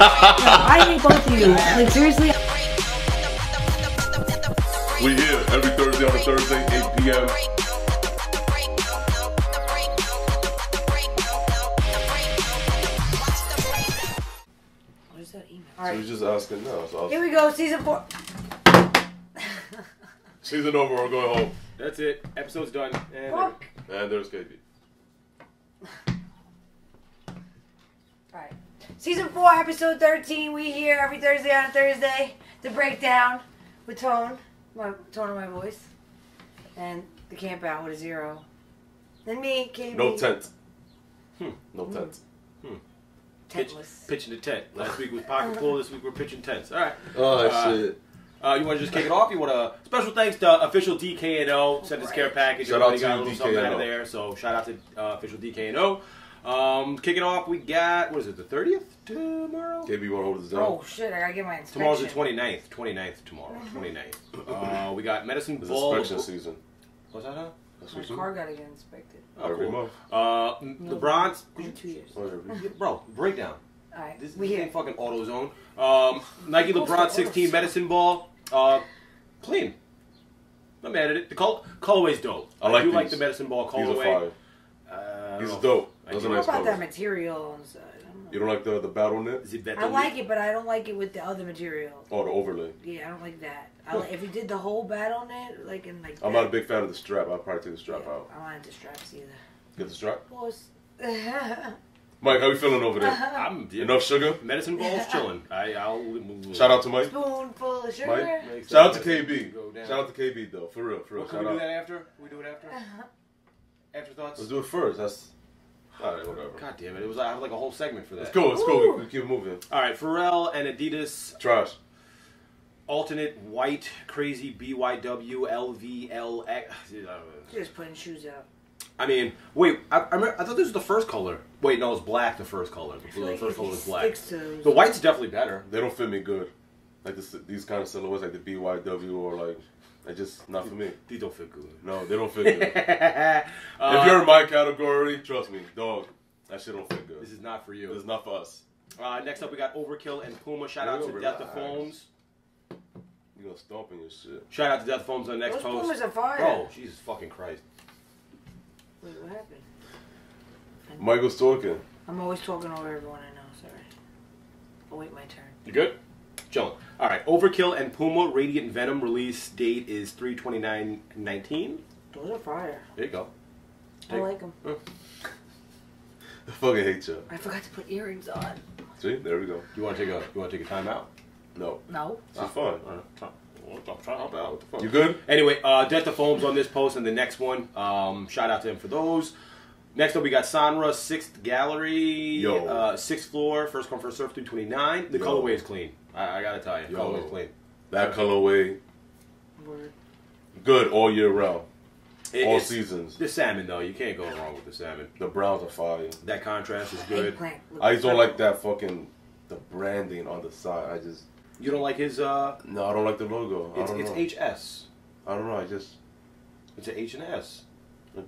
I hate both of you. Like seriously. We here every Thursday on a Thursday, 8 p.m. What is that email? So All just asking now. So Here we go. Season four. season over, we're going home. That's it. Episode's done. And Fuck. And there's KB. Alright. Season 4, episode 13. We here every Thursday on a Thursday. The breakdown with Tone. My tone of my voice. And the camp out with a zero. Then me, KB. No tent. Hmm. No tent. pitch, Tentless. pitching the tent. Last week was pocket pool. This week we're pitching tents. All right. Oh Uh, shit. Uh, you want to just kick it off? You want to special thanks to official DKNO sent us care package. Shout out Everybody to got a little something out of there. So shout out to uh, official DKNO. Um, kicking off, we got what is it? The thirtieth tomorrow. KB won't hold us down. Oh shit, I gotta get my inspection. Tomorrow's the 29th. 29th tomorrow. 29th. Uh, we got medicine It's ball. inspection season. What's that? Huh? That's My what you car gotta get inspected. Oh, Every cool. month. Uh, m- No, LeBron's. In two years. Bro, breakdown. Alright, This, we this here. ain't fucking AutoZone. Um, Nike LeBron 16 medicine ball. Uh, clean. Not mad at it. The col- colorway's dope. I like do like the medicine ball These are colorway. fire. Uh, I These are dope. I Those do. are What nice about that colors. material inside. I don't know. You don't like the the battle knit Is it better? I like it, but I don't like it with the other material. or the overlay? Yeah, I don't like that. I like, if you did the whole bat on it, like in like. I'm that, not a big fan of the strap. I'll probably take the strap yeah, out. I don't like the straps either. Get the strap. Boss. Mike, how you feeling over there? I'm yeah, Enough sugar? medicine ball's chilling. I, I'll Shout out to Mike. Spoonful of sugar. Mike? Shout out to. KB. Shout out to KB though, for real, for real. Well, can Shout we do out. that after? Can We do it after. Uh-huh. Afterthoughts. Let's do it first. That's all right. Whatever. God damn it! It was I have like a whole segment for that. Let's go. Let's go. We, we keep moving. All right, Pharrell and Adidas Trash. alternate white crazy BYW LVLX. Just putting shoes out. I mean, wait, I, I, remember, I thought this was the first color. Wait, no, it's black. The first color. The, the like first color he was black. to The white's definitely better. They don't fit me good. Like this, these kind of silhouettes, like the BYW or like, they just not for me. These don't fit good. No, they don't fit good. Uh, if you're in my category, trust me, dog, that shit don't fit good. this is not for you. This is not for us. Uh, next up, we got Overkill and Puma. Shout out to Yo, Death of relax. Foams. You gonna stomp in your shit. Shout out to Death of Foams on the next Those post. Pumas are fire. Bro, Jesus fucking Christ. Wait, what happened? Michael's talking. I'm always talking over everyone I know. Sorry. I'll wait my turn. You good? Chilling. All right, Overkill and Puma Radiant Venom release date is 329.19. Those are fire. There you go. I like them. I fucking hate you. I forgot to put earrings on. See, there we go. You want to take a you want to take a time out? No, No. this is fun. All right. I'm trying to help out. What the fuck? You good? Anyway, uh, Death of Foams on this post and the next one. Um, shout out to him for those. Next up, we got Sonra, sixth gallery, Yo. uh, sixth floor, first come first serve, 329. The Yo. colorway is clean. I, I gotta tell you, Yo. colorway is clean. That colorway, Word. good all year round, It- all seasons. The salmon though, you can't go wrong with the salmon. The browns are fire. That contrast is good. I just don't like that fucking the branding on the side. I just You don't like his? uh no, I don't like the logo. I It's don't it's know. HS. I don't know. I just It's an H and S. I I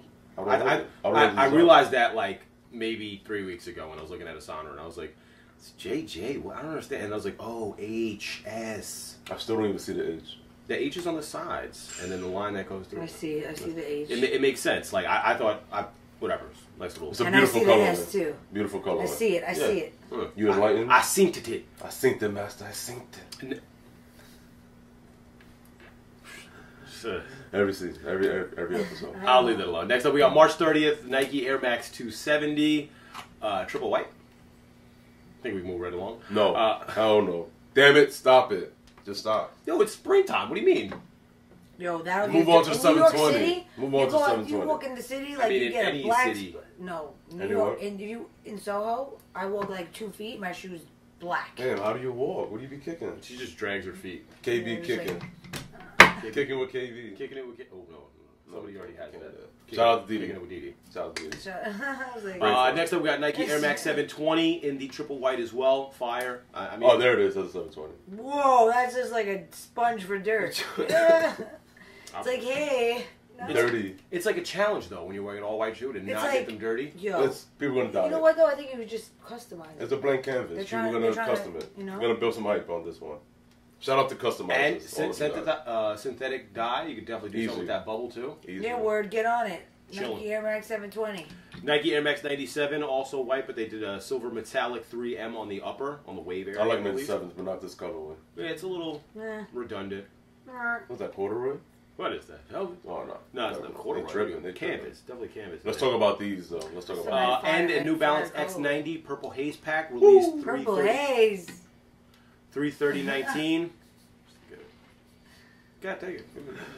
don't I, like it. I, don't like the I design. realized that like maybe three weeks ago when I was looking at a Sonra and I was like, it's JJ. Well, I don't understand. And I was like, oh HS. I still don't even see the H. The H is on the sides, and then the line that goes through. I see. I see the H. It, ma- it makes sense. Like I, I thought, I whatever. Nice little. It's a and I beautiful see the color. S too. Beautiful color. I see it. I see it. Huh. You enlightened? I, I synced it. I synced it, master. I synced it. So, Every season, every every, every episode. I'll leave that alone. Next up, we got March 30th, Nike Air Max 270, uh, triple white. I think we can move right along. No, Uh, hell no. Damn it! Stop it. Just stop. Yo, it's springtime. What do you mean? Yo, that'll Move be on to in the New York 720. City, Move on to 720. You walk in the city like mean, you in get any a black. city. Sp- No, New Anywhere? York. And you in Soho, I walk like two feet. My shoes black. Damn, how do you walk? What do you be kicking? She just drags her feet. KB kicking. Kicking, Kicking with KB. kicking it with. Ki- Oh no, somebody already has that. Kicking- Shout out to Didi. Kicking it with Didi. Shout out to you. So, I was like, Uh, next up, we got Nike Air Max 720 in the triple white as well. Fire. I, I mean, Oh, there it is. That's a 720. whoa, that's just like a sponge for dirt. It's like, hey, No. dirty. It's like a challenge though when you're wearing an all white shoe to It's not like- get them dirty. Yo, It's people gonna die. you know what though? I think you would just customize it. It's a blank They're canvas. trying- People they're gonna trying to, custom it. you know? We're gonna build some hype on this one. Shout out to customizers. And all syn- synthetic, uh, synthetic dye, you could definitely do Easy. something with that bubble too. Easy. Yeah, word, get on it. Chillin'. Nike Air Max 720. Nike Air Max 97, also white, but they did a silver metallic 3M on the upper, on the wave area. I like believe. 97s, but not this colorway. Yeah, it's a little Eh. redundant. What's that corduroy? What is that? Oh, Oh no. no, it's They not corduroy. tripping. They canvas, definitely canvas. Let's talk about these though. Let's talk So about. Uh, and a New Balance X90 Purple Haze Pack released Woo! Purple 330 haze. 33019. God take it.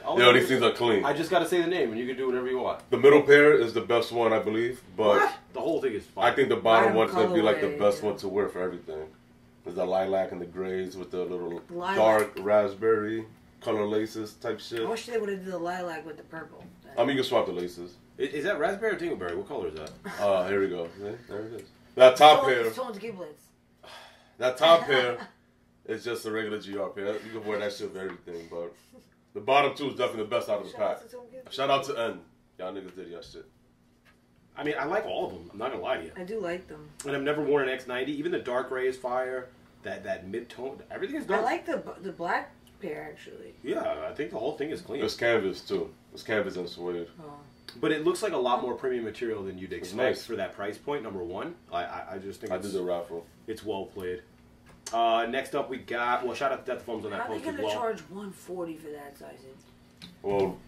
All Yo, I these things are clean. I just got to say the name, and you can do whatever you want. The middle pair is the best one, I believe, but The whole thing is I think the bottom Bottom one's gonna be like the best yeah. one to wear for everything. There's the lilac and the grays with the little Lilac. dark raspberry color laces type shit. I wish they would have did the lilac with the purple. I mean, you can swap the laces. Is, is that raspberry or dingleberry? What color is that? Uh, here we go. See? There it is. That top pair, Tones, tones giblets. that top pair is just a regular GR pair. You can wear that shit with everything, but the bottom two is definitely the best out of the Shout pack. to Shout out to N. Y'all niggas did your shit. I mean, I like all of them. I'm not gonna lie to you. I do like them. And I've never worn an X90. Even the dark gray is fire. That that mid tone, everything is dark. I like the the black pair actually. Yeah, I think the whole thing is clean. It's canvas too. It's canvas and suede. Oh. But it looks like a lot more premium material than you'd expect nice. for that price point. Number one, I I, I just think I it's, did the raffle. it's well played. Uh, next up, we got well. Shout out to Death Foams on that How are they post as gonna well. charge 140 for that sizing? Well,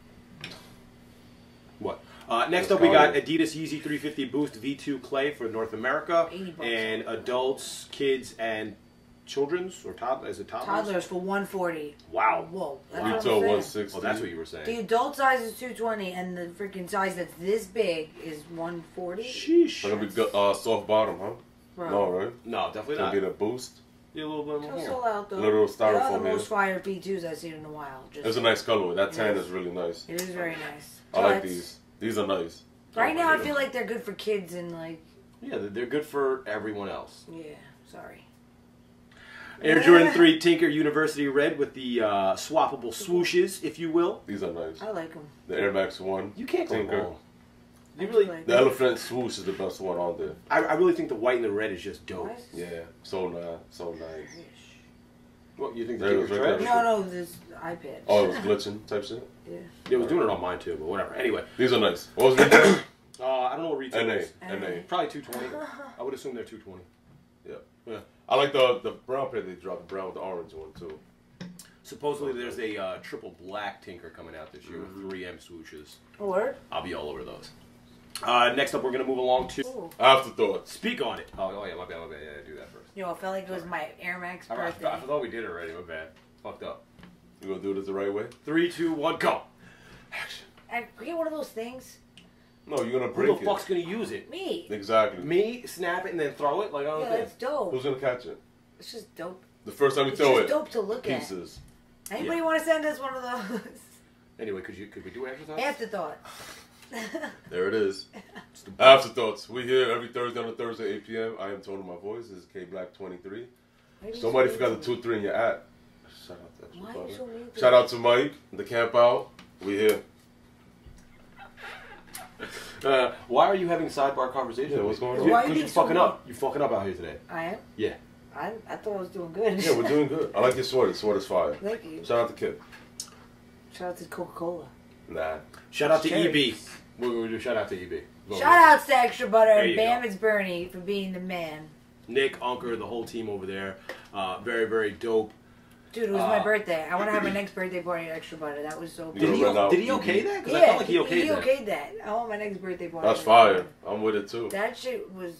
What? Uh, next Let's up, we go. got Adidas Yeezy 350 Boost V2 Clay for North America and adults, kids, and children's or toddlers. Is it toddlers? Toddlers for 140. Wow. Whoa. That's what I'm retail saying. 160. Well, that's what you were saying. The adult size is 220, and the freaking size that's this big is 140. Sheesh. They're gonna be go- uh, soft bottom, huh? Bro. No, right? No, definitely It's not. gonna be the boost. Yeah, a little bit So more. sold out though. Little They are the styrofoam most fire V2s I've seen in a while. Just It's a nice colorway. That tan Yes. is really nice. It is very nice. I like But these. These are nice. Right Oh, now, I feel like they're good for kids and like, Yeah, they're- they're good for everyone else. yeah. Sorry. Air Jordan 3 Tinker University Red with the uh, swappable swooshes, if you will. These are nice. I like them. The Air Max One. You can't go Tinker. wrong. You really, Like The elephant swoosh is the best one on there. I, I really think the white and the red is just dope. Nice. Yeah, so nice, so nice. What you think the There it Tinker's is, right trash? there. No, no, this iPad. Oh, it was glitching type shit. Yeah. It was doing it on mine too, but whatever. Anyway, These are nice. What was retail? uh, I don't know what retail NA, is. NA. Probably 220. I would assume they're 220. I like the the brown pair they dropped, the brown with the orange one too. Supposedly there's a uh, triple black Tinker coming out this year Mm-hmm. with 3M swooshes. Word. I'll be all over those. Uh, next up, we're going to move along to Ooh. Afterthoughts. Speak on It. Oh, oh yeah, my bad, my bad. Yeah, do that first. Yo, I felt like it was my Air Max I, I, birthday. I thought we did it already. My bad. Fucked up. You gonna do this the right way? Three, two, one, go. Action. I get one of those things. No, you're gonna break Who break the fuck's gonna use it? Me. Exactly. Me snap it and then throw it? Like I don't Yeah, think. that's dope. Who's gonna catch it? It's just dope. The first time you It's throw just it, dope to look at. pieces. Anybody want to send us one of those? Anyway, could you could we do afterthoughts? Afterthought. There it is. It's the- Afterthoughts. We here every Thursday on a Thursday, 8 p.m. I am Tony My Voice. This is K Black 23. Maybe Somebody it's forgot the 2 3 in your app. Shout out to Why are you so mean to Shout out to Mike, the camp out. We here. Uh, why are you having sidebar conversations? Yeah, what's going on? Why are you Cause you so fucking mean? up. You fucking up out here today. I am. Yeah. I I thought I was doing good. Yeah, we're doing good. I like your sweater. Sweater's fire. Thank you. Shout out to Kid. Shout out to Coca Cola. Nah. Shout out to Cherries. EB. We're going to do shout out to EB. Vote. Shout outs to Extra Butter and you Bam go. it's Bernie for being the man. Nick, Unker, the whole team over there. Uh, very, very dope. Dude, it was Uh, my birthday. I want to have my next birthday party at Extra Butter. That was so You Did he, run out did he okay that? Because yeah, I felt like he okayed he that. okayed that. I want my next birthday party. That's fire. I'm with it too. That shit was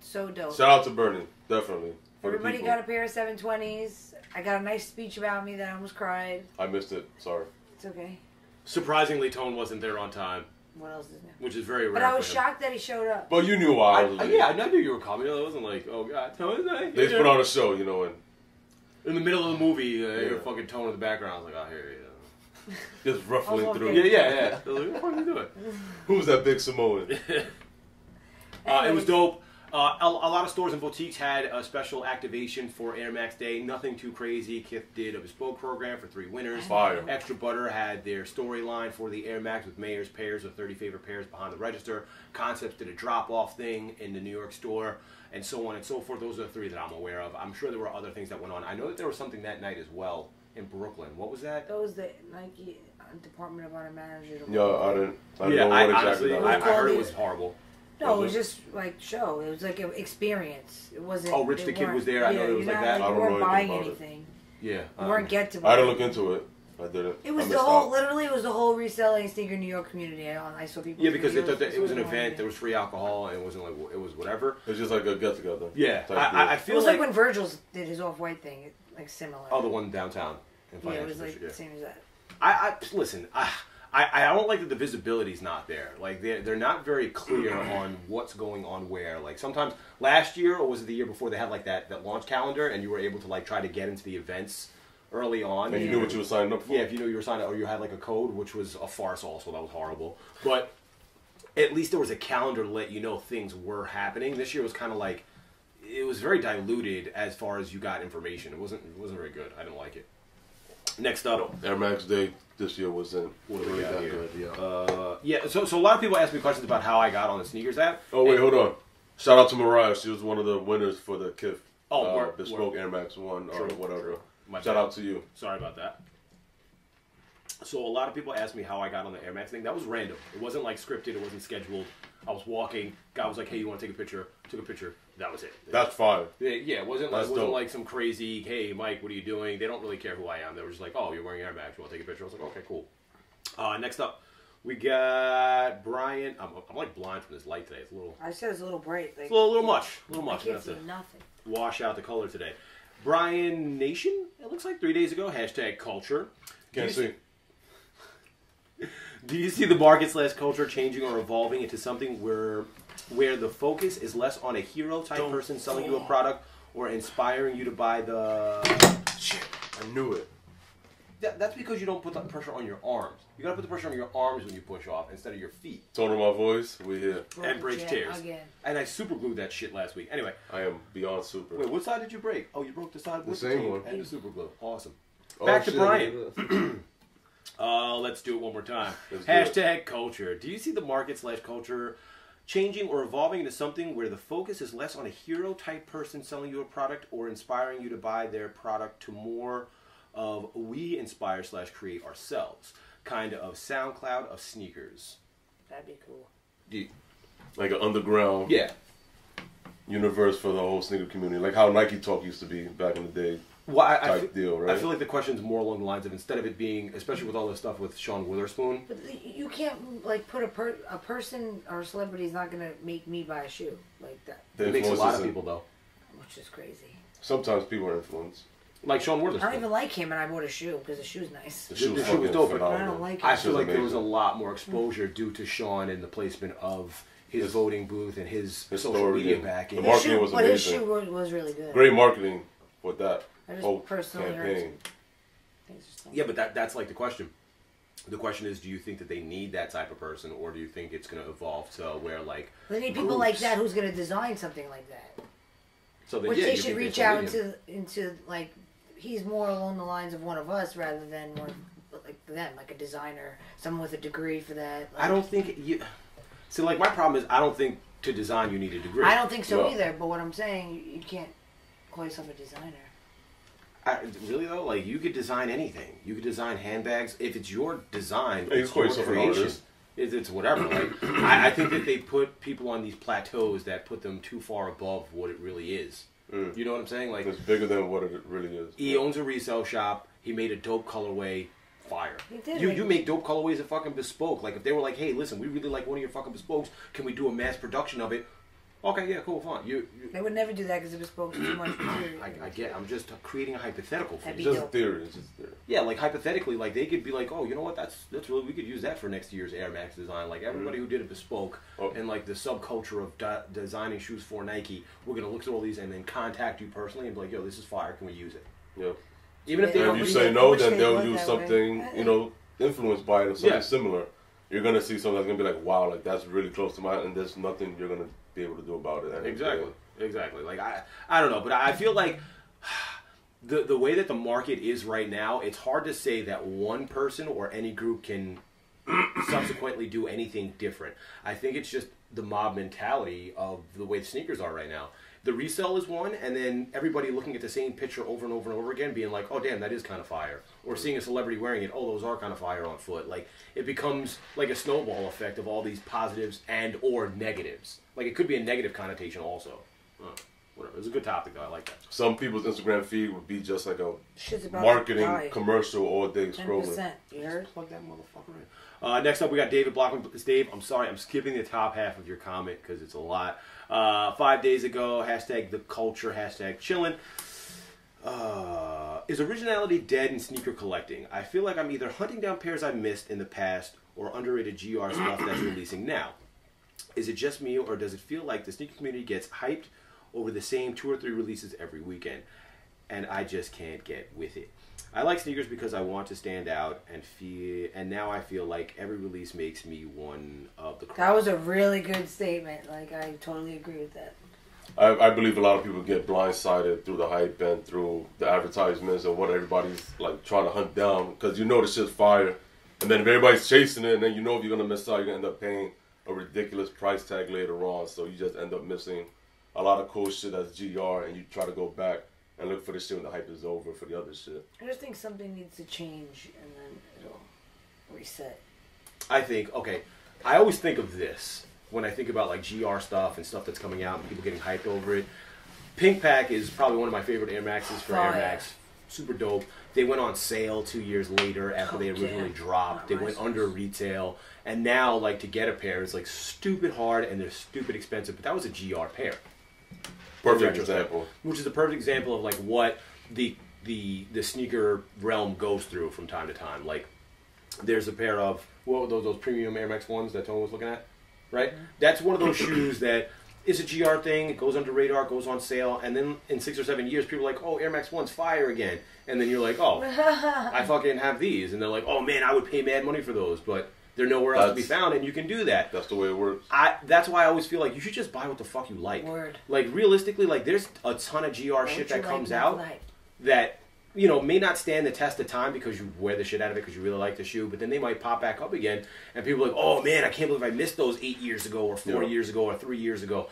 so dope. Shout out to Bernie. Definitely. For the Everybody people. got a pair of 720s. I got a nice speech about me that I almost cried. I missed it. Sorry. It's okay. Surprisingly, Tone wasn't there on time, What else is there? which is very rare. But I was for him. shocked that he showed up. But you knew why I I, was I- late. yeah, I knew you were coming. I wasn't like, oh god, Tone's not They just put on a show, you know, and in the middle of the movie. Uh, Yeah. You're fucking Tone in the background. I was like, oh, here you just ruffling through. go. Yeah, yeah, yeah. I was like, what the fuck are you doing? Who's that big Samoan? Uh, it was dope. Uh, a, a lot of stores and boutiques had a special activation for Air Max Day. Nothing too crazy. Kith did a bespoke program for three winners. Fire. Extra Butter had their storyline for the Air Max with Mayors pairs of 30 favorite pairs behind the register. Concepts did a drop off thing in the New York store, and so on and so forth. Those are the three that I'm aware of. I'm sure there were other things that went on. I know that there was something that night as well in Brooklyn. What was that? That was the Nike Department of Honor Manager. Yeah, I didn't. I didn't yeah, know I, what exactly honestly, that I, was. I heard it was horrible. No, it Was was just like show. It was like an experience. It wasn't. Oh, Rich the Kid was there. I know it was like that. I don't weren't know anything buying about it. anything. Yeah. Um, weren't get to. I didn't look into it. I didn't. It was I the missed whole. out. Literally, it was the whole reselling sneaker New York community. I, I saw people. Yeah, because they thought that it was an event. There was free alcohol, and it wasn't like it was whatever. It's just like a get together. Yeah, I, I, I. It feel was like, like, when Virgil's did his off white thing, it, like similar. oh the one downtown. In yeah, it Financial was like District, yeah. same as that. I, I listen. I, I I don't like that the visibility's not there. Like they're they're not very clear on what's going on where. Like sometimes last year or was it the year before they had like that that launch calendar and you were able to like try to get into the events early on. And you knew what you were signing up for. Yeah, if you knew you were signed up or you had like a code, which was a farce. Also, that was horrible. But at least there was a calendar to let you know things were happening. This year was kind of like it was very diluted as far as you got information. It wasn't it wasn't very good. I didn't like it. Next up, Air Max Day this year wasn't we really that here? good. Yeah. Uh, yeah, so so a lot of people ask me questions about how I got on the sneakers app. oh wait, And- hold on. Shout out to Mariah. She was one of the winners for the Kith. Oh, uh, word, bespoke word. Air Max One or True, whatever. true. My Shout bad. out to you. Sorry about that. So a lot of people ask me how I got on the Air Max thing. That was random. It wasn't like scripted. It wasn't scheduled. I was walking. Guy was like, "Hey, you want to take a picture?" Took a picture. That was it. That's fine. Yeah, yeah, it wasn't like That's it wasn't dope. like some crazy. Hey, Mike, what are you doing? They don't really care who I am. They were just like, "Oh, you're wearing Air Max. You want to take a picture?" I was like, "Okay, cool." Uh, next up, we got Brian. I'm, I'm like blind from this light today. It's a little, I said it's a little bright. Like it's a little, little much. A little much. I can't see to nothing. wash out the color today. Brian Nation. It looks like three days ago. Hashtag culture. Can't Do see. you Do you see the market slash culture changing or evolving into something where where the focus is less on a hero type Don't person selling you a product or inspiring you to buy the Shit. I knew it. That, that's because you don't put the pressure on your arms. You gotta put the pressure on your arms when you push off instead of your feet. Tone of my voice. We here. And break Jet tears. again. And I super glued that shit last week. Anyway, I am beyond super. wait, what side did you break? Oh, you broke the side with the same tape one. and the super glue. Awesome. Oh, Back to shit, Brian. look at this. Uh, let's do it one more time. Let's do it. Hashtag culture. Do you see the market slash culture changing or evolving into something where the focus is less on a hero type person selling you a product or inspiring you to buy their product to more of we inspire slash create ourselves? Kind of SoundCloud of sneakers. That'd be cool. like an underground Yeah. universe for the whole sneaker community, like how Nike Talk used to be back in the day. Well, I, I, feel, deal, right? I feel like the question's more along the lines of instead of it being, especially with all this stuff with Sean Wotherspoon, But you can't like put a per a person or a celebrity is not gonna make me buy a shoe like that, The it makes a lot of people though. which is crazy. Sometimes people are influenced. Like Sean Wotherspoon. I don't even like him, and I bought a shoe because the shoe's nice. The The- shoe the was shoe was dope, but. I don't like it. I feel shoe's like there was a lot more exposure due to Sean and the placement of his His- voting booth and his, his social media and backing. the His marketing shoe, was but his shoe was, was really good. Great marketing with that I just whole personally campaign. Yeah, but that that's like the question. The question is, do you think that they need that type of person, or do you think it's going to evolve to where like They need people like that who's gonna design something like that. So Which yeah, they should reach out into into like he's more along the lines of one of us rather than one like them, like a designer, someone with a degree for that. I don't think you. See, like my problem is, I don't think to design you need a degree. I don't think so No. either. But what I'm saying, you, you can't call yourself a designer. I, really though, like you could design anything. You could design handbags if it's your design. Yeah, it's call your creation. artist. It's, it's whatever. Like I, I think that they put people on these plateaus that put them too far above what it really is. Mm. You know what I'm saying? Like It's bigger than what it really is. he owns a resale shop. He made a dope colorway. Fire. He did You make- you make dope colorways at fucking bespoke. Like if they were like, hey, listen, we really like one of your fucking bespokes. Can we do a mass production of it? Okay, yeah, cool, fine. You, you They would never do that because it was spoke too much material. I, I get. I'm just creating a hypothetical for That'd you. be It's just dope. theory. It's just theory. Yeah, like hypothetically, like they could be like, oh, you know what? That's that's really we could use that for next year's Air Max design. Like everybody mm-hmm. who did it bespoke Oh. and like the subculture of de- designing shoes for Nike, we're gonna look through all these and then contact you personally and be like, yo, this is fire. Can we use it? Yeah. Even if they Yeah, And don't if you wish say no, wish then they they'll would use that way. something, you know, influenced by it or something Yeah. similar. you're gonna see something that's gonna be like, wow, like that's really close to mine, and there's nothing you're gonna be able to do about it. Exactly. Exactly. Like I, I don't know, but I feel like the the way that the market is right now, it's hard to say that one person or any group can subsequently do anything different. I think it's just the mob mentality of the way the sneakers are right now. The resell is one, and then everybody looking at the same picture over and over and over again, being like, "Oh, damn, that is kind of fire," or seeing a celebrity wearing it, "Oh, those are kind of fire on foot." Like it becomes like a snowball effect of all these positives and or negatives. Like it could be a negative connotation also. Uh, whatever. It's a good topic though. I like that. Some people's Instagram feed would be just like a marketing commercial all day Ten scrolling. percent. You heard? Plug that motherfucker in. Uh, next up, we got David Blackmon. It's Dave, I'm sorry, I'm skipping the top half of your comment because it's a lot. Uh, five days ago, hashtag the culture, hashtag chillin'. Uh, is originality dead in sneaker collecting? I feel like I'm either hunting down pairs I missed in the past or underrated GR stuff that's releasing now. Is it just me, or does it feel like the sneaker community gets hyped over the same two or three releases every weekend, and I just can't get with it? I like sneakers because I want to stand out and feel, and now I feel like every release makes me one of the. That was a really good statement. Like I totally agree with that. I, I believe a lot of people get blindsided through the hype and through the advertisements and what everybody's like trying to hunt down because you know the shit's fire, and then if everybody's chasing it, and then you know if you're gonna miss out, you're gonna end up paying a ridiculous price tag later on. So you just end up missing a lot of cool shit that's GR, and you try to go back and look for the shit when the hype is over for the other shit. I just think something needs to change, and then it'll reset. I think okay. I always think of this when I think about like GR stuff and stuff that's coming out and people getting hyped over it. Pink Pack is probably one of my favorite Air Maxes for Oh, Air yeah. Max. Super dope. They went on sale two years later after they Oh, originally yeah. dropped. They went my under retail, and now like to get a pair is like stupid hard and they're stupid expensive. But that was a GR pair. Perfect example. which is a perfect example of like what the the the sneaker realm goes through from time to time. Like there's a pair of what were those those premium Air Max ones that Tony was looking at, right? Mm-hmm. That's one of those shoes that is a GR thing. It goes under radar, goes on sale, and then in six or seven years, people are like, "Oh, Air Max One's fire again," and then you're like, "Oh, I fucking have these," and they're like, "Oh man, I would pay mad money for those," but they're nowhere else to be found, and you can do that. That's the way it works. I that's why I always feel like you should just buy what the fuck you like. Word. Like realistically, like there's a ton of GR shit Don't that comes like out Night? that you know may not stand the test of time because you wear the shit out of it because you really like the shoe, but then they might pop back up again, and people are like, oh man, I can't believe I missed those eight years ago or four Yeah. years ago or three years ago.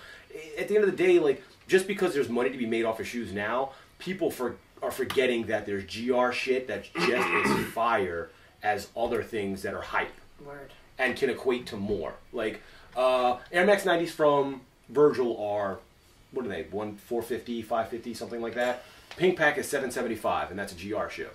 At the end of the day, like just because there's money to be made off of shoes now, people for are forgetting that there's GR shit that's just as fire as other things that are hype Word. and can equate to more. Like uh, Air Max 90s from Virgil are what are they? One 450, 550, something like that. Pink Pack is 775, and that's a GR shoe.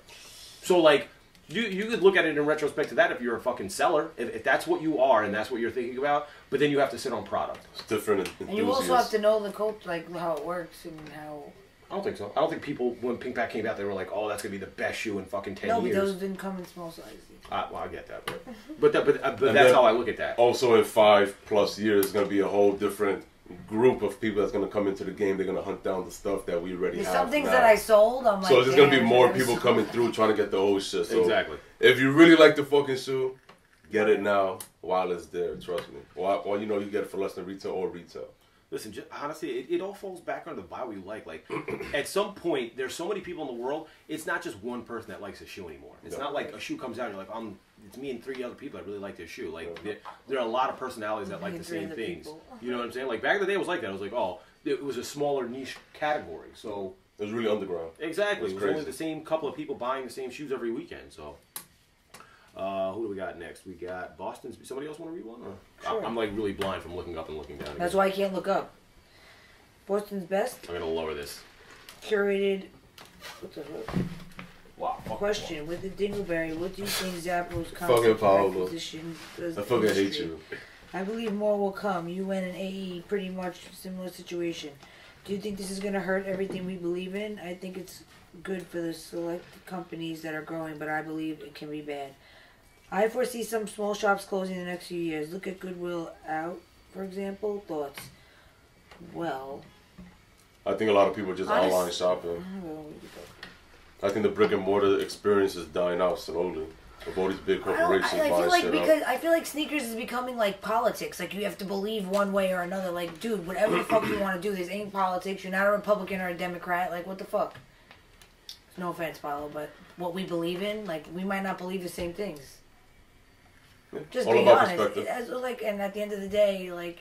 So like you you could look at it in retrospect to that if you're a fucking seller, if, if that's what you are and that's what you're thinking about. But then you have to sit on product. It's different And you also have enthusiasts. to know the cult, like how it works and how. I don't think so. I don't think people when Pink Pack came out they were like, oh, that's gonna be the best shoe in fucking ten No, but years. those didn't come in small sizes. Uh, well, I get that, but but, that, but, uh, but And that's then- how I look at that. also in five plus years, it's gonna be a whole different group of people that's gonna come into the game. They're gonna hunt down the stuff that we already There's have. some things now. that I sold. I'm like, so there's gonna be more people so- coming through trying to get the old shit. So Exactly. If you really like the fucking shoe, get it now while it's there. Trust me. While, while you know you get it for less than retail or retail. Listen, just, honestly, it, it all falls back on the buy what you like. Like, at some point, there's so many people in the world. It's not just one person that likes a shoe anymore. It's No. not like a shoe comes out, and you're like, I'm. It's me and three other people that really like this shoe. Like, there, there are a lot of personalities that like the same other things. people. You know what I'm saying? Like back in the day, it was like that. It was like, oh, it was a smaller niche category. So It was really underground. exactly, It's it was only the same couple of people buying the same shoes every weekend. So. Uh, who do we got next? We got Boston's. Somebody else want to read one? Or? Sure. I'm like really blind from looking up and looking down. That's why I can't look up. Boston's best I'm gonna lower this. curated. What the fuck? Wow. Question with the Dingleberry, what do you think Zappos concept Pablo. acquisition does I fucking hate you. I believe more will come. UN and AE, pretty much similar situation. Do you think this is going to hurt everything we believe in? I think it's good for the select companies that are growing, but I believe it can be bad. I foresee some small shops closing in the next few years. Look at Goodwill Out, for example. Thoughts? Well, I think a lot of people are just Honest- online shopping. I. I think the brick and mortar experience is dying out slowly. of all these big I, corporations I, I buying feel like because. I feel like sneakers is becoming like politics. Like you have to believe one way or another. Like, dude, whatever the fuck you want to do, this ain't politics. You're not a Republican or a Democrat. Like, what the fuck? No offense, Paulo, but what we believe in, like, we might not believe the same things. Yeah, Just all being about honest. perspective. As, like, and at the end of the day, like,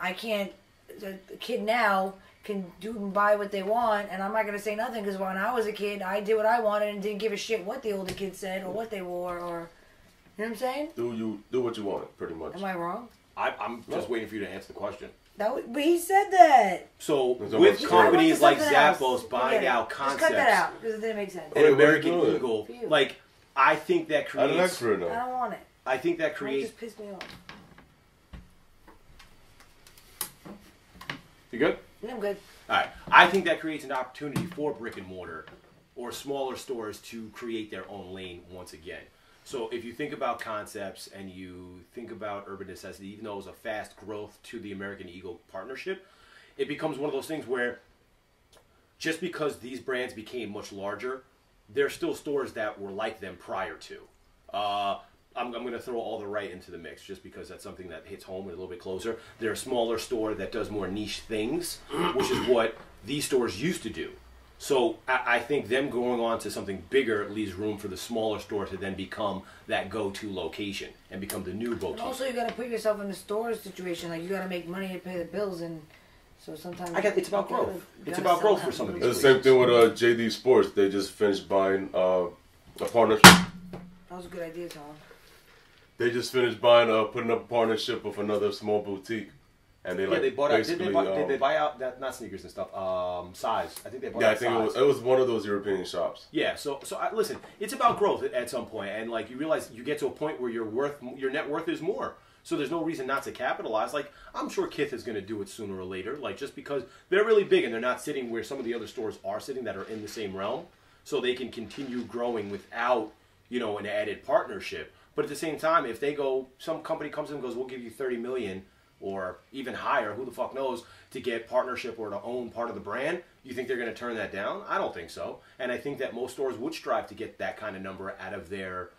I can't. The the kid now can do and buy what they want, and I'm not gonna say nothing because when I was a kid, I did what I wanted and didn't give a shit what the older kids said or what they wore or. You know what I'm saying? Do you do what you want, pretty much. Am I wrong? I, I'm just No. waiting for you to answer the question. That w- but he said that. So with companies like went to something Zappos else. buying Forget it. out Just cut that out because it didn't make sense. and Wait, what are you American doing? Eagle, like I think that I'm an creates. I don't want it. I think that That creates. just pissed me off. You good? Yeah, I'm good. All right. I think that creates an opportunity for brick and mortar or smaller stores to create their own lane once again. So if you think about concepts and you think about urban necessity, even though it was a fast growth to the American Eagle partnership, it becomes one of those things where just because these brands became much larger, there's still stores that were like them prior to. Uh, I'm, I'm going to throw all the right into the mix just because that's something that hits home a little bit closer. They're a smaller store that does more niche things, which is what these stores used to do. So I, I think them going on to something bigger leaves room for the smaller store to then become that go-to location and become the new And location. also, you gotta put yourself in the store situation. Like you gotta make money to pay the bills, and so sometimes I got- it's about you gotta- growth. you It's gotta about growth for out. some of these It's the same thing with uh, JD Sports. They just finished buying uh, a partnership. That was a good idea, Tom. They just finished buying, uh, putting up a partnership with another small boutique, and they yeah, like they bought out. Did they, buy, did um, they buy out that not sneakers and stuff? Um, size. I think they bought yeah, I think it was, it was one of those European shops. Yeah, so so I, listen, it's about growth at, at some point, and like you realize you get to a point where your worth, your net worth is more. So there's no reason not to capitalize. Like I'm sure Kith is going to do it sooner or later. Like just because they're really big and they're not sitting where some of the other stores are sitting that are in the same realm, so they can continue growing without you know an added partnership. But at the same time, if they go, some company comes in and goes, "We'll give you 30 million or even higher, who the fuck knows, to get partnership or to own part of the brand, you think they're going to turn that down? I don't think so. And I think that most stores would strive to get that kind of number out of their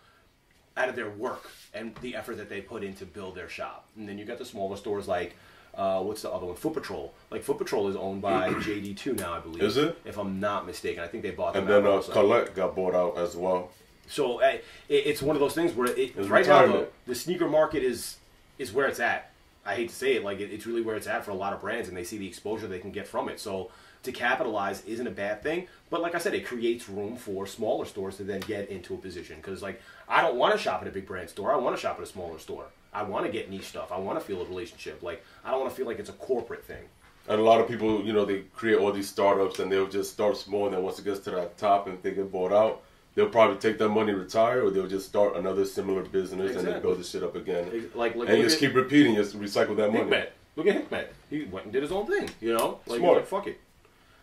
out of their work and the effort that they put in to build their shop. And then you got the smaller stores like uh, what's the other one? Foot Patrol. Like Foot Patrol is owned by JD2 now, I believe. Is it? If I'm not mistaken, I think they bought them And then uh. Colette got bought out as well. So uh, it, it's one of those things where it, It's right now the, the sneaker market is is where it's at. I hate to say it, like it, it's really where it's at for a lot of brands, and they see the exposure they can get from it. So to capitalize isn't a bad thing, but like I said, it creates room for smaller stores to then get into a position. Because like I don't want to shop at a big brand store, I want to shop at a smaller store. I want to get niche stuff. I want to feel a relationship. Like I don't want to feel like it's a corporate thing. And a lot of people, you know, they create all these startups and they'll just start small. And then once it gets to that top and they get bought out, they'll probably take that money, retire, or they'll just start another similar business and then Exactly. build the shit up again. Like like and you look just at keep repeating, just recycle that money. Hikmet. Look at Hikmet. He went and did his own thing. You know, like, Smart. like fuck it.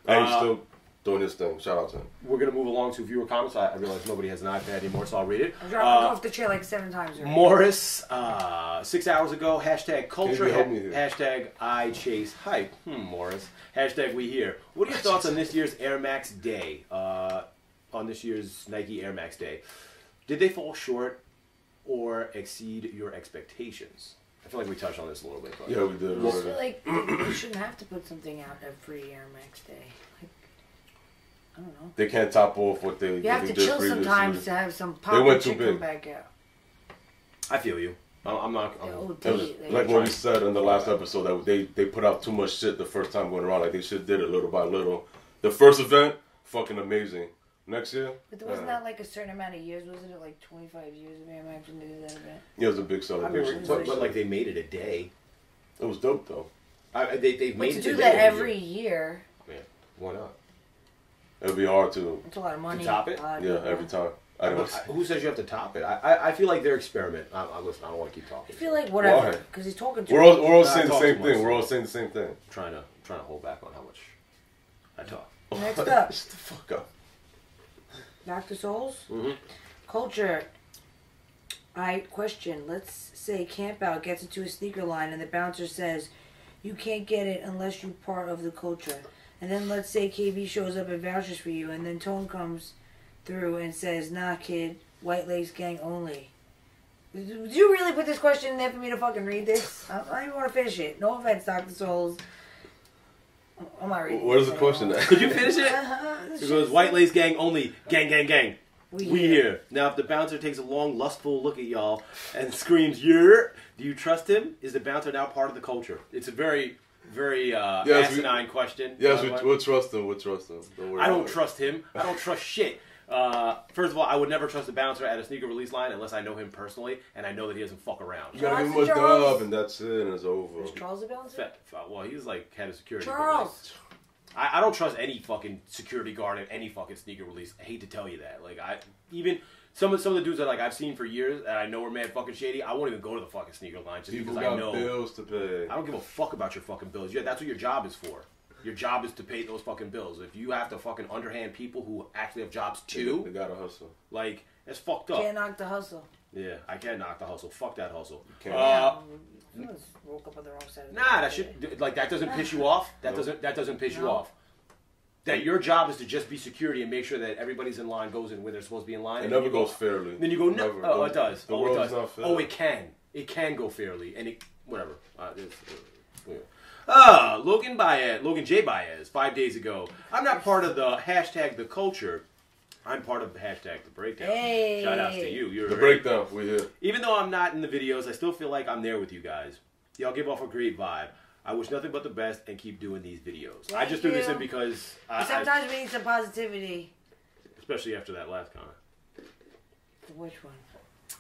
And he's Uh, still doing his thing. Shout out to him. We're gonna move along to viewer comments. I, I realize nobody has an iPad anymore, so I'll read it. I dropped Uh, off the chair like seven times already. Morris, uh, six hours ago, hashtag culture, ha- hashtag I chase hype. Hmm, Morris. Hashtag we here. What are your thoughts on this year's Air Max Day? Uh, on this year's Nike Air Max Day. Did they fall short or exceed your expectations? I feel like we touched on this a little bit. But Yeah, we did I just feel like they shouldn't have to put something out every Air Max day. Like, I don't know. They can't top off what they, You what have they to did chill previously. sometimes to have some pop They went too come big. back out. I feel you. I- I'm not. I'm, Yeah, It was, They- they- like what we said in the last episode that they they put out too much shit the first time going around. Like they should did it little by little. The first event, fucking amazing. Next year, But wasn't uh, that like a certain amount of years? Wasn't it like 25 years of Air Max when they did that event? yeah, it was a big I celebration. but, but like they made it a day. it was dope though. I, they they've But made to it do a that day every year, Yeah, why not? It'd be hard to it's a lot of money. To top it? a yeah people. every time. I don't. I- Who says you have to top it? I, I, I feel like they're experiment. I, I listen. I don't want to keep talking. I feel like whatever, because he's talking to We're all we're all I saying the same thing. much. We're all saying the same thing. trying to trying to hold back on how much I talk. Next up. Shut the fuck up. Dr. Soles? Mhm. Culture. I question. Let's say Camp Out gets into a sneaker line and the bouncer says, You can't get it unless you're part of the culture. And then let's say KB shows up and vouches for you, and then Tone comes through and says, Nah, kid, White Lace Gang only. Did you really put this question in there for me to fucking read this? I, I don't even want to finish it. No offense, Dr. Soles. I'm not reading Where's the question anymore. at? Could you finish it? Uh-huh, It goes white lace gang only. Gang, gang, gang. We We here. here. Now, if the bouncer takes a long, lustful look at y'all and screams, "Yer," do you trust him? Is the bouncer now part of the culture? It's a very, very uh, Yes, we- question. Yes, we, we'll trust him. We'll trust him. Don't worry I don't it. trust him. I don't trust shit. Uh, first of all, I would never trust a bouncer at a sneaker release line unless I know him personally and I know that he doesn't fuck around. You gotta give him a Charles. dub, and that's it, and it's over. Is Charles a bouncer? Well, he's like head of security. Charles! I, I don't trust any fucking security guard at any fucking sneaker release. I hate to tell you that. Like I even some of some of the dudes that like I've seen for years and I know are mad fucking shady. I won't even go to the fucking sneaker line just People because I know. bills to pay. I don't give a fuck about your fucking bills. Yeah, that's what your job is for. Your job is to pay those fucking bills. If you have to fucking underhand people who actually have jobs too, They too, gotta hustle. like that's fucked up. Can't knock the hustle. Yeah, I can't knock the hustle. Fuck that hustle. can't. Uh, Someone woke up on the wrong side. Of Nah, that bed. should like that doesn't piss you off. That No. doesn't that doesn't piss you off. That your job is to just be security and make sure that everybody's in line goes in where they're supposed to be in line. It and never you go- goes fairly. Then you go no. Never. Oh, it does. The oh, it world does. is not fair. Oh, it can. It can go fairly, and it whatever. Uh, it's, uh, yeah. Ah, Logan Baez, Logan J Baez, five days ago. I'm not part of the hashtag the culture. I'm part of the hashtag the breakdown. Hey. Shout outs to you. You're The a- breakdown. We're here. even though I'm not in the videos, I still feel like I'm there with you guys. Y'all give off a great vibe. I wish nothing but the best and keep doing these videos. I Thank just threw this in because, I, I, Sometimes we need some positivity. especially after that last comment, Which one?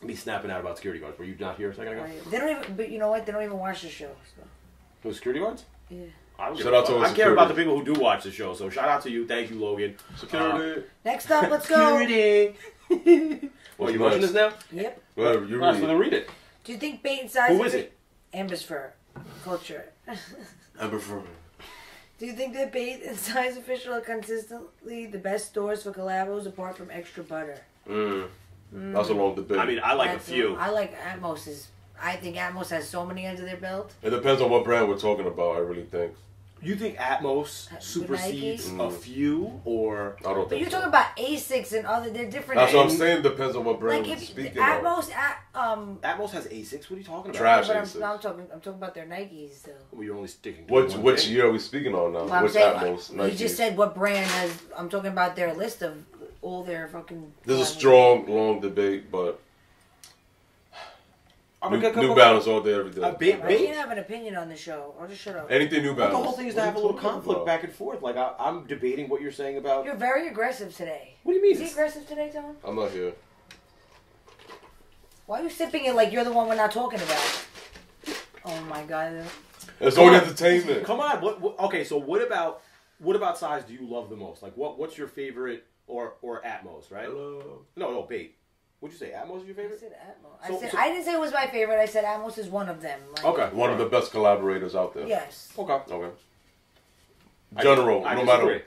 me snapping out about security guards. Were you not here a second ago? They don't even. But you know what? They don't even watch the show. So. Those security guards? Yeah. I don't Shout out to fuck. I care about the people who do watch the show. So shout out to you. Thank you, Logan. Security. Next up, let's go. Security. Well, What's you watching this now? Yep. Well, you All right, so read. then read it. Do you think bait and size? Who is it? Ambers Fur culture. Amber Furman. Do you think that bait and size official are consistently the best stores for collabos apart from extra butter? Mm. That's a long debate. I mean, I like a few. I like Atmos's. I think Atmos has so many under their belt. it depends on what brand we're talking about. I really think. You think Atmos With supersedes Nike? a few, or I don't But think. you're so. talking about Asics and other. They're different. That's what I'm saying. Depends on what brand Like we're if speaking Atmos, of. at, um. Atmos has Asics? What are you talking about? Trash but I'm, Asics. I'm talking. I'm talking about their Nikes though. Well, you're only sticking. To Which which thing. year are we speaking on now? Well, I'm which saying, Atmos? you just said what brand has. I'm talking about their list of all their fucking. There's a strong, long debate, but I New, mean, come- New come- Balance all day, every day. Uh, ba- I can't have an opinion on the show. I'll just shut up. Anything New But Balance. the whole thing is to have a little conflict about? back and forth. Like I, I'm debating what you're saying about. You're very aggressive today. What do you mean? Is he aggressive today, Tom? I'm not here. Why are you sipping it like you're the one we're not talking about? Oh my god. It's Come only entertainment. Come on. What, what? Okay. So what about what about size do you love the most? Like what? What's your favorite or or Atmos? Right? Hello. No, no, bait. What'd you say? Atmos is your I favorite? said Atmos. I, said, so- I didn't say it was my favorite. I said Atmos is one of them. Like, Okay. One of the best collaborators out there. Yes. Okay. Okay. General, I no disagree. matter.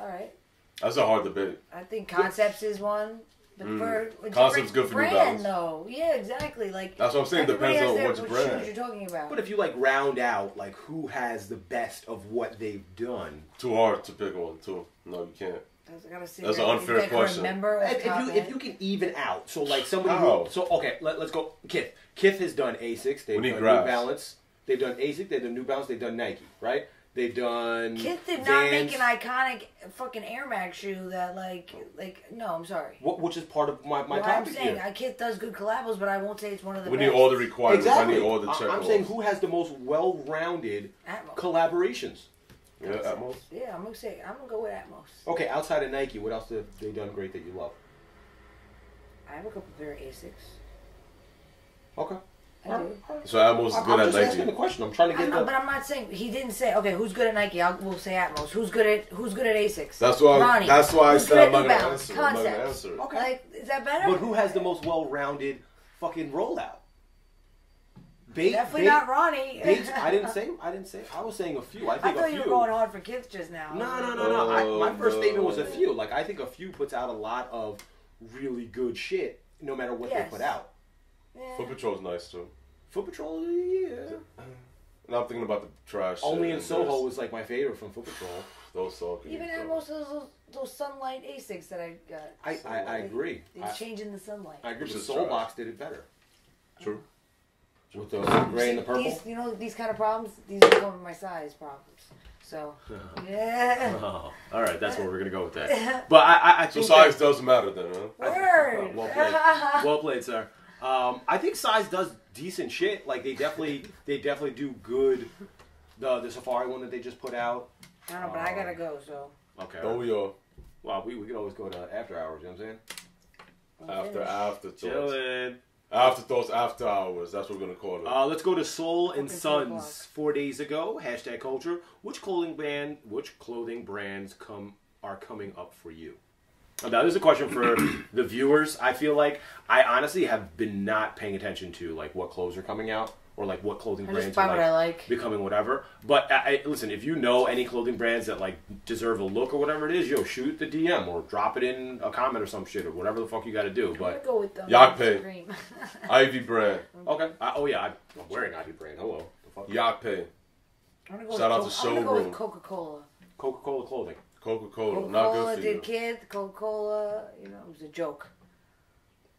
All right. That's a hard debate. I think Concepts is one. But Mm. for Concept's different good for New brand, Balance. though. Yeah, exactly. Like That's what I'm saying. Depends on their- which what brand. shoes you're talking about. But if you like round out like who has the best of what they've done, Too hard to pick one, too. No, you can't. I gotta see That's that. an Is unfair that question. Member of if, if you if you can even out, so like somebody How? who, so okay, let, let's go. Kith, Kith has done Asics, they've We need done graphs. New Balance, they've done Asics, they've done New Balance, they've done Nike, right? They've done. Kith did not Vans, make an iconic fucking Air Max shoe that like like no, I'm sorry. What, which is part of my, my Well, I'm topic saying here. I Kith does good collabos, but I won't say it's one of the We best. need all the requirements. Exactly. I need all the I- check I'm saying who has the most well-rounded Atmos. collaborations. Yeah, Atmos. Yeah, I'm gonna say I'm gonna go with Atmos. Okay, outside of Nike, what else have they done great that you love? I have a couple pair of Asics. Okay. I do. So Atmos is I'm, good I'm at just asking the Nike. question. I'm trying to I'm get not, the. but I'm not saying he didn't say. Okay, who's good at Nike? I'll, we'll say Atmos. Who's good at Who's good at Asics? That's why. Ronnie. That's why I Who's said I'm at not New gonna Balance? answer. I'm not gonna Concepts. answer. Okay. Like, is that better? But who has the most well-rounded fucking rollout? Bait, Definitely Bait- not Ronnie. Bates, I didn't say. I didn't say. I was saying a few. I I think thought a you few. were going hard for kids just now. No, no, no, no. I, my Oh, first statement was a few. Like I think a few puts out a lot of really good shit, no matter what Yes. they put out. Yeah. Foot Patrol's nice too. Foot Patrol, yeah. And I'm thinking about the trash. Only in Soho this. was like my favorite from Foot Patrol. Those suck. Even at most of those, those sunlight Asics that I got. I, I, I agree. They I, change in the sunlight. I agree. The is Soul trash. Box did it better True. With the gray and the purple. These, you know, these kind of problems, these are become my size problems. So, yeah. Oh, all right, that's where we're gonna go with that. But I, I, I So think size doesn't matter then, huh? Word. Well played. well played, sir. Um, I think size does decent shit. Like they definitely, they definitely do good. The the Safari one that they just put out. I don't know, but I gotta go, so. Okay. Oh, we are. Well, we, we could always go to after hours. You know what I'm saying? I'm After finished. afterthoughts. Chilling. Afterthoughts after hours. That's what we're gonna call it. Uh, let's go to Soul and Fucking Sons. Four days ago, hashtag culture. Which clothing brand, which clothing brands come are coming up for you? Now, this is a question for the viewers. I feel like I honestly have been not paying attention to like what clothes are coming out or like what clothing I brands just buy are what like, I like. becoming whatever. But I, I, listen, if you know any clothing brands that like deserve a look or whatever it is, yo, shoot the DM or drop it in a comment or some shit or whatever the fuck you got to do. I'm gonna But go with them. Yacht Pay. Ivy brand. okay, I, oh yeah, I, I'm wearing Ivy brand. Hello, the fuck? Yacht Pay. I'm gonna go Shout out with to Coca- I'm gonna go with Showroom. Coca Cola. Coca Cola clothing. Coca Cola. Coca Not good for did you. kid. Coca Cola, you know, it was a joke.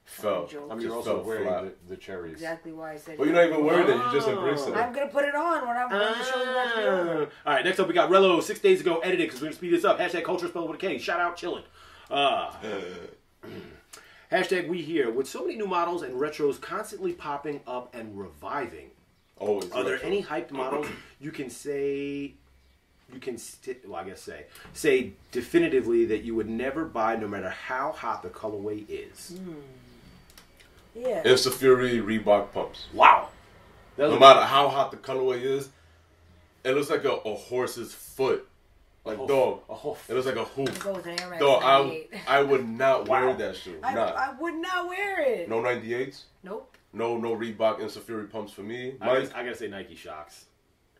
Fell. Joke. I mean, you're Just also wearing flat. the, the cherries. Exactly why I said. But you're not even wearing it. You're just embracing I'm gonna put it on when I'm when the show's about to be over. Ah. All right, next up we got Rello six days ago edited because we're gonna speed this up. Hashtag culture spelled with a K. Shout out chilling. Uh, hashtag we here with so many new models and retros constantly popping up and reviving. Always. Are there retro. any hyped models you can say? You can st- well, I guess say say definitively that you would never buy, no matter how hot the colorway is. Yeah. Insta Fury Reebok pumps. Wow, that No was- matter how hot the colorway is, it looks like a, a horse's foot. Like hoof. dog. a hoof. It looks like a I'm hoof. go with an Air Max Dog, I, I would not Wow. wear that shoe. I, Not. I would not wear it. No 98s. Nope. No, no Reebok Insta Fury pumps for me. I, Mine- gotta, I gotta say Nike Shox.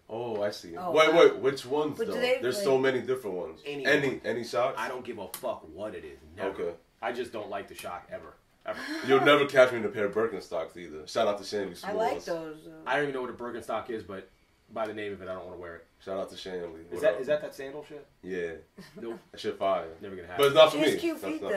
oh, I see. Oh, wait, wow. wait. Which ones But though? they, There's like- so many different ones. Any any, one. any shots? I don't give a fuck what it is. Never. Okay. I just don't like the shock ever. Ever. You'll never catch me in a pair of Birkenstocks either. Shout out to Shanley. I like those. Uh, I don't even know what a Birkenstock is, but by the name of it, I don't want to wear it. Shout out to Shanley. Is What that up? is that that sandal shit? Yeah, Nope. that shit fire. Never gonna happen. But happen. it's not for She has me. cute That's feet, not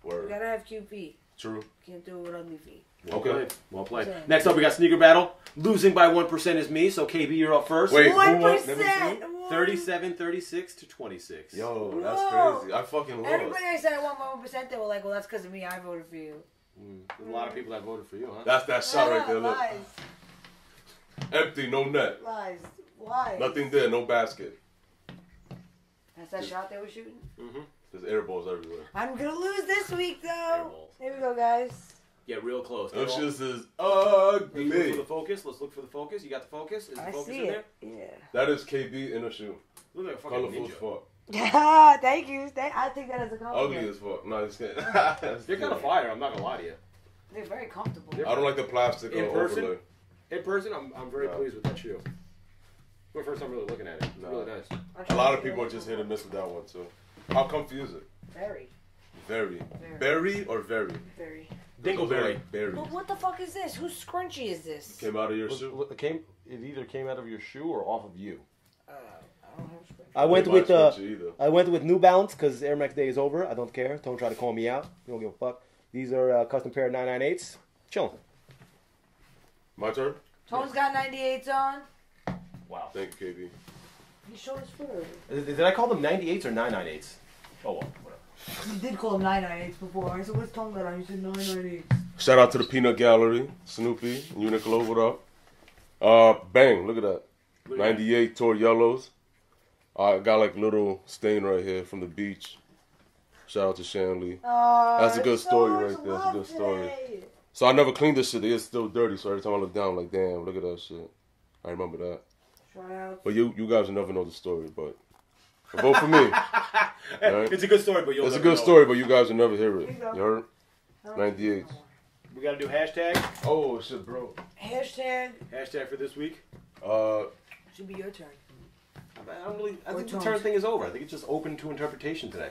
for though. you gotta have cute feet. True. Can't do it with ugly feet. Well Okay. played. Well played. Okay. Next up, we got sneaker battle. Losing by one percent is me. So KB, you're up first. Wait, who One won? Let me percent. see. 37, 36 to 26. Yo, that's crazy. I fucking lost. Everybody I said I won one percent. They were like, "Well, that's because of me. I voted for you." Mm, There's a lot of people that voted for you, huh? That's that shot right there. Look, Lies, empty, no net, lies, lies. nothing there, no basket. That's that shot they were shooting. mm-hmm. There's air balls everywhere. I'm gonna lose this week though. Airballs. Here we go, guys. Get real close. Those Get all- shits is Let's look for ugly. the focus. Let's look for the focus. You got the focus? Is the I focus see in there? it. Yeah. That is KB in a shoe. Look like a fucking Colorful as ninja. fuck. Thank you. Thank, I think that is a compliment. Ugly as fuck. No, it's kidding. They're kind of fire. I'm not gonna lie to you. They're very comfortable. They're- I don't like the plastic In uh, person? overlay. In person, I'm, I'm very No. pleased with that shoe. My first time really looking at it. It's No. really nice. A lot of people are just hit and miss with that one too. How comfy is it? Very, Very. Very. Berry or very? very. Dingleberry. Berry. But what the fuck is this? Whose scrunchie is this? Came out of your shoe. It came. It either came out of your shoe or off of you. Uh, I don't have a scrunchie. I went with uh. I went with New Balance because Air Max Day is over. I don't care. Don't try to call me out. You don't give a fuck. These are uh, custom pair of 998s. Chilling. My turn. Tone's got 98s on. Wow. Thank you, KB. He showed his foot. Did, did I call them 98s or 998s? Oh well, whatever. You did call him 998s before. I said, what's Tone got on? You said 998s. Shout out to the Peanut Gallery, Snoopy, Uniqlo, what up? Uh, bang, look at that. Look 98 Tour Yellows. I got like little stain right here from the beach. Shout out to Shanley. Oh, That's a good so story right there. That's a love good story. So I never cleaned this shit. It's still dirty. So every time I look down, I'm like, damn, look at that shit. I remember that. Shout out. But you, you guys will never know the story. But vote for me. Right. It's a good story, but you'll It's a good know story, but you guys will never hear it. you go. Heard? 98. We gotta do hashtag. Oh shit, bro. Hashtag Hashtag for this week. Uh, should be your turn. I don't really. I Or think the turn thing is over. I think it's just open to interpretation today.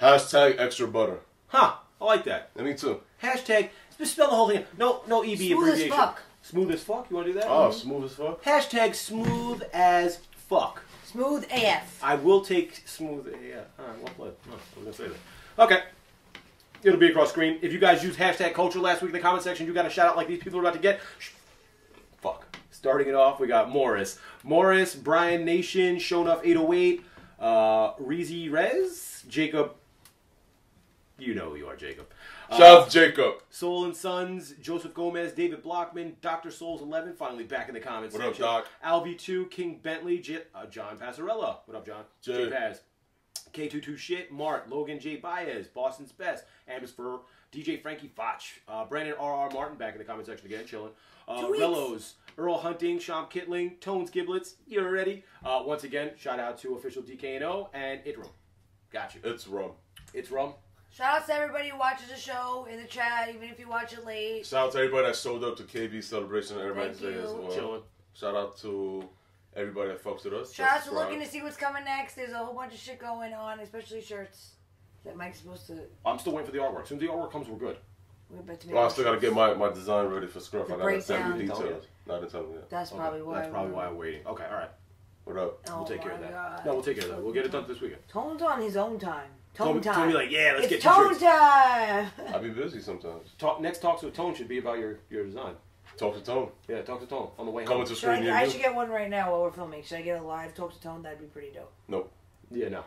hashtag extra butter. Huh? I like that. And me too. Hashtag. Just spell the whole thing. No, no EB Smooth as abbreviation. fuck. Smooth as fuck. You want to do that? Oh, smooth as fuck. Hashtag smooth as fuck. Smooth AF. I will take smooth. Yeah, all right, well played. Oh, I was gonna say that. Okay. It'll be across screen. If you guys used hashtag culture last week in the comment section, you got a shout out like these people are about to get. Fuck. Starting it off, we got Morris. Morris, Brian Nation, Shonuff 808, uh, Reezy Rez, Jacob. You know who you are, Jacob. Uh, Shout out to Jacob. Sole and Sons, Joseph Gomez, David Blackmon, Dr. Soles 11, finally back in the comments What up, section. Doc? Alv2, King Bentley, J- uh, John Passarella. What up, John? Jay. J Paz. K22 Shit, Mart, Logan J. Baez, Boston's Best, Amosfer, DJ Frankie Foch, uh, Brandon R.R. Martin back in the comment section again, chilling. Uh, Rellos, Earl Hunting, Sean Kittling, Tones Giblets, you're ready. Uh, once again, shout out to official DKNO and Iterum. Got you. It's rum. It's rum. Shout out to everybody who watches the show in the chat, even if you watch it late. Shout out to everybody that showed up to KB celebration and everybody's day as well. Chilling. Shout out to everybody that fucks with us. Shout out to Subscribe. looking to see what's coming next. There's a whole bunch of shit going on, especially shirts that Mike's supposed to. I'm still waiting for the artwork. As soon as the artwork comes, we're good. We're about to make. Well, I still gotta get my, my design ready for Scruff. The I gotta send you breakdown. details. Not in telling you. That's Okay. probably why. That's probably why I'm waiting. Okay, all right. What up? Oh We'll take care of that. God. No, we'll take care of that. We'll get it done this weekend. Tone's on his own time. Tone Tone, time. Tone be like, yeah, let's it's get tone t-shirts. time. I be busy sometimes. Talk, next talks with Tone should be about your, your design. Talk to Tone. Yeah, talk to Tone on the way Coming home. to Should I, near I you. should get one right now while we're filming. Should I get a live talk to tone? That'd be pretty dope. Nope. Yeah, no.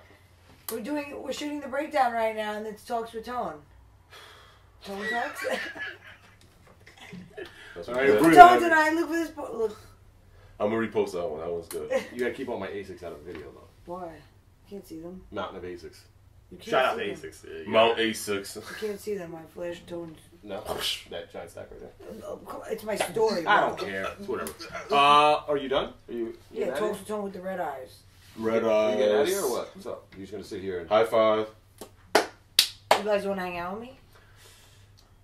We're doing. We're shooting the breakdown right now, and it's talks with tone. Tone talks. That's All what right, I'm agree. saying. tone tonight. Look for this. po- Look. I'm gonna repost that one. That one's good. You gotta keep all my Asics out of the video, though. Why? Can't see them. Mountain of Asics. You can't Shout out to see them. Asics. Yeah, Mount got it. A6. You can't see them. My flash tones. No, that giant stack right there. Oh, It's my story. I don't care. It's whatever. Uh, are you done? Are you? you Yeah, getting out of to tone with the red eyes. Red here? eyes. You getting out of here or what? What's up? You just gonna sit here and? High five. You guys want to hang out with me?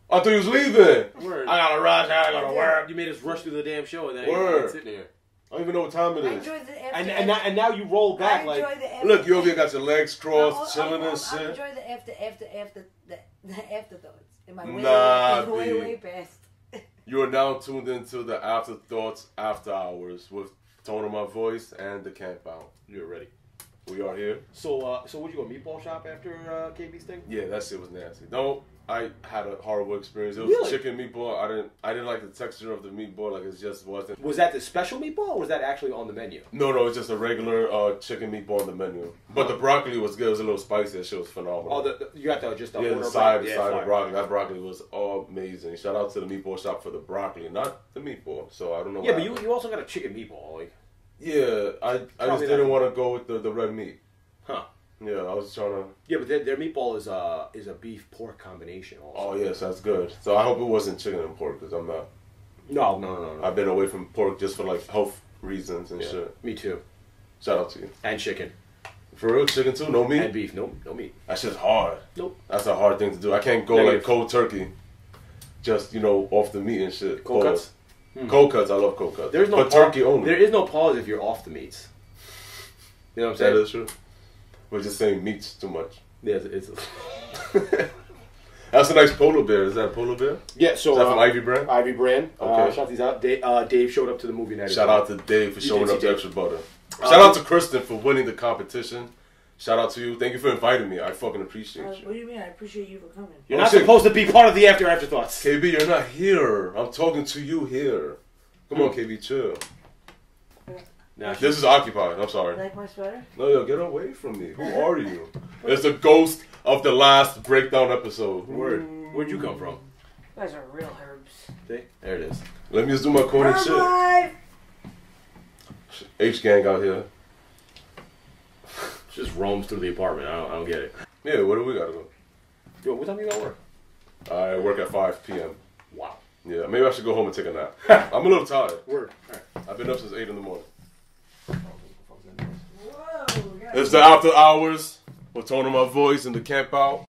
I thought he was leaving. Word. I gotta rush. I gotta work. You made us rush through the damn show and then Word. you're sitting here. I don't even know what time it is. I enjoy the after. And and now, and now you roll I back enjoy like. the after. Look, you over here got your legs crossed, I'm- chilling I'm- and I shit. enjoy the after, after, after, the, the afterthoughts. Am I way, Nah, way, way, B. way past? You are now tuned into the afterthoughts after hours with tone of my voice and the camp out. You're ready. We are here. So uh, so would you go meatball shop after uh, KB's thing? Yeah, that shit was nasty. No, I had a horrible experience. It was Really? chicken meatball. I didn't. I didn't like the texture of the meatball. Like it just wasn't. Was that the special meatball or was that actually on the menu? No, no, it's just a regular uh, chicken meatball on the menu. But the broccoli was good. It was a little spicy. That shit was phenomenal. Oh, the, the- you got the just the yeah, order the side, Yeah, side of broccoli. That broccoli was amazing. Shout out to the meatball shop for the broccoli, not the meatball. So I don't know. Yeah, but you, you also got a chicken meatball, like, Yeah, I I just didn't want to go with the, the red meat. huh? Yeah, I was trying to. Yeah, but their, their meatball is uh is a beef pork combination. Also. Oh yes, that's good. So I hope it wasn't chicken and pork because I'm not. no, no, no, no. I've been away from pork just for like health reasons and Yeah, shit. Me too. Shout out to you. And chicken For real, chicken too. No meat. and beef. No, no meat. That's just hard. Nope. That's a hard thing to do. I can't go Negative. like cold turkey. Just you know off the meat and shit. Cold Pause. cuts? Cold cuts. I love cold cuts. There's no but pause- turkey only. There is no pause if you're off the meats. You know what I'm saying? is true. We're just saying meats too much. Yeah, it's, it's That's a nice polar bear. Is that a polar bear? yeah. So Is that uh, from Ivy Brand? Ivy brand. Uh, Okay. shout these out. Dave, uh, Dave showed up to the movie night. Shout out to Dave for You showing up to Dave. Extra Butter. Uh, Shout out to Kristen for winning the competition. Shout out to you. Thank you for inviting me. I fucking appreciate Uh, you. what do you mean? I appreciate you for coming. You're Oh, not shit. supposed to be part of the after afterthoughts. KB, you're not here. I'm talking to you here. Come on, KB, chill. Nah, This is occupied. I'm You sorry. like my sweater? No, yo, get away from me. Who are you? It's the ghost of the last breakdown episode. word. Where'd you come from? You guys are real herbs. See? There it is. Let me just do my corny Herb shit. life! H gang out here. Just roams through the apartment. I don't, I don't get it. Yeah, where do we gotta go? Yo, what time you got work? I work at 5 p.m. Wow. Yeah, maybe I should go home and take a nap. I'm a little tired. Word. All right. I've been up since 8 in the morning. Whoa! we got- It's the after hours. We're toning my voice in the camp out.